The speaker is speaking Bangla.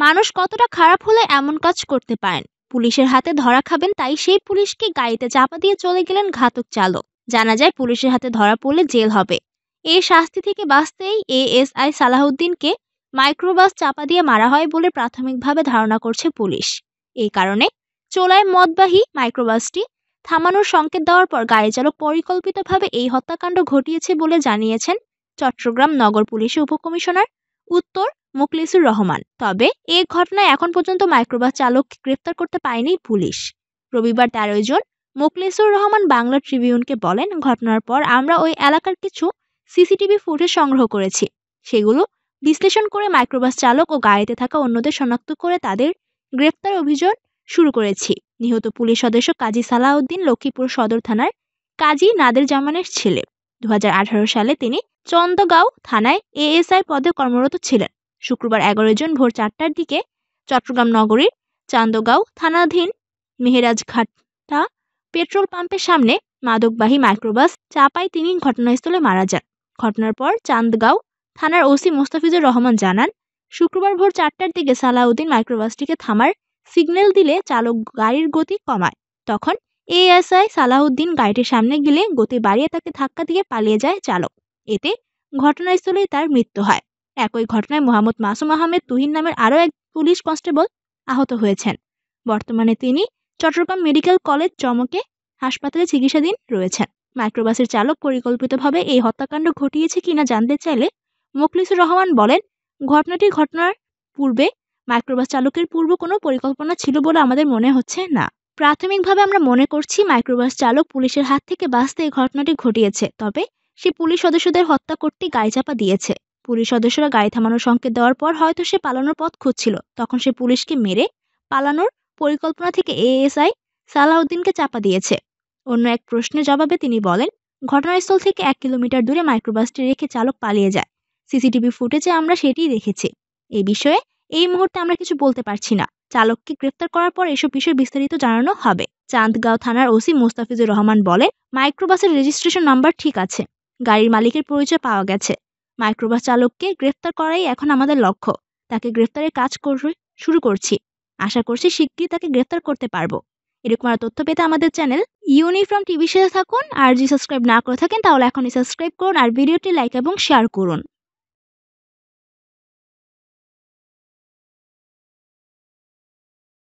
মানুষ কতটা খারাপ হলে এমন কাজ করতে পারেন? পুলিশের হাতে ধরা খাবেন তাই সেই পুলিশকে গাড়িতে চাপা দিয়ে চলে গেলেন ঘাতক চালক। জানা যায় পুলিশের হাতে ধরা পড়লে জেল হবে। এই শাস্তি থেকে বাঁচতেই এএসআই সালাহউদ্দিনকে মাইক্রোবাস চাপা দিয়ে মারা হয় বলে প্রাথমিকভাবে ধারণা করছে পুলিশ। এই কারণে চোলায় মদবাহী মাইক্রোবাসটি থামানোর সংকেত দেওয়ার পর গাড়ি চালক পরিকল্পিতভাবে এই হত্যাকাণ্ড ঘটিয়েছে বলে জানিয়েছেন চট্টগ্রাম নগর পুলিশের উপকমিশনার উত্তর, মুখলিসুর রহমান। তবে এ ঘটনায় এখন পর্যন্ত মাইক্রোবাস চালক গ্রেফতার করতে পারেনি পুলিশ। রবিবার তেরোই জন মুখলিসুর রহমান বাংলা ট্রিবিউনকে বলেন, ঘটনার পর আমরা ওই এলাকার কিছু সিসিটিভি ফুটেজ সংগ্রহ করেছি। সেগুলো বিশ্লেষণ করে মাইক্রোবাস চালক ও গাড়িতে থাকা অন্যদের শনাক্ত করে তাদের গ্রেফতার অভিযান শুরু করেছি। নিহত পুলিশ সদস্য কাজী সালাউদ্দিন লক্ষ্মীপুর সদর থানার কাজী নাদের জামানের ছেলে। দু হাজার আঠারো সালে তিনি চন্দগাঁও থানায় এএসআই পদে কর্মরত ছিলেন। শুক্রবার এগারো জন ভোর চারটার দিকে চট্টগ্রাম নগরীর চান্দগাঁও থানাধীন মেহেরাজঘাটা পেট্রোল পাম্পের সামনে মাদকবাহী মাইক্রোবাস চাপায় তিনি ঘটনাস্থলে মারা যান। ঘটনার পর চান্দগাঁও থানার ওসি মোস্তাফিজুর রহমান জানান, শুক্রবার ভোর চারটার দিকে সালাউদ্দিন মাইক্রোবাসটিকে থামার সিগন্যাল দিলে চালক গাড়ির গতি কমায়। তখন এএসআই সালাউদ্দিন গাড়িটির সামনে গেলে গতি বাড়িয়ে তাকে ধাক্কা দিয়ে পালিয়ে যায় চালক। এতে ঘটনাস্থলেই তার মৃত্যু হয়। একই ঘটনায় মোহাম্মদ মাসুম আহমেদ তুহিন নামের আরও এক পুলিশ কনস্টেবল আহত হয়েছেন। বর্তমানে তিনি চট্টগ্রাম মেডিকেল কলেজ চমকে হাসপাতালে চিকিৎসাধীন রয়েছেন। মাইক্রোবাসের চালক পরিকল্পিতভাবে এই হত্যাকাণ্ড ঘটিয়েছে কিনা জানতে চাইলে মোখলিসুর রহমান বলেন, ঘটনাটি ঘটনার পূর্বে মাইক্রোবাস চালকের পূর্ব কোনো পরিকল্পনা ছিল বলে আমাদের মনে হচ্ছে না। প্রাথমিকভাবে আমরা মনে করছি মাইক্রোবাস চালক পুলিশের হাত থেকে বাঁচতে এই ঘটনাটি ঘটিয়েছে, তবে সে পুলিশ সদস্যদের হত্যা করতেই গায়ে চাপা দিয়েছে। পুলিশ সদস্যরা গাড়ি থামানোর সংকেত দেওয়ার পর হয়তো সে পালানোর পথ খুঁজছিল। তখন সে পুলিশকে মেরে পালানোর পরিকল্পনা থেকে এএসআই সালাউদ্দিনকে চাপা দিয়েছে। অন্য এক প্রশ্নের জবাবে তিনি বলেন, ঘটনাস্থল থেকে এক কিলোমিটার দূরে মাইক্রোবাসটি রেখে চালক পালিয়ে যায়। সিসিটিভি ফুটেজে আমরা সেটিই দেখেছি। এই বিষয়ে এই মুহূর্তে আমরা কিছু বলতে পারছি না। চালককে গ্রেফতার করার পর এসব বিষয়ে বিস্তারিত জানানো হবে। চাঁদগাঁও থানার ওসি মোস্তাফিজুর রহমান বলে মাইক্রোবাসের রেজিস্ট্রেশন নাম্বার ঠিক আছে। গাড়ির মালিকের পরিচয় পাওয়া গেছে। মাইক্রোবাস চালককে গ্রেফতার করাই এখন আমাদের লক্ষ্য। তাকে গ্রেফতারের কাজ শুরু করছি। আশা করছি শিগগিরই তাকে গ্রেফতার করতে পারব। এরকম আর তথ্য পেতে আমাদের চ্যানেল ইউনিফর্ম টিভির সাথে থাকুন। আর যদি সাবস্ক্রাইব না করে থাকেন, তাহলে এখনই সাবস্ক্রাইব করুন। আর ভিডিওটি লাইক এবং শেয়ার করুন।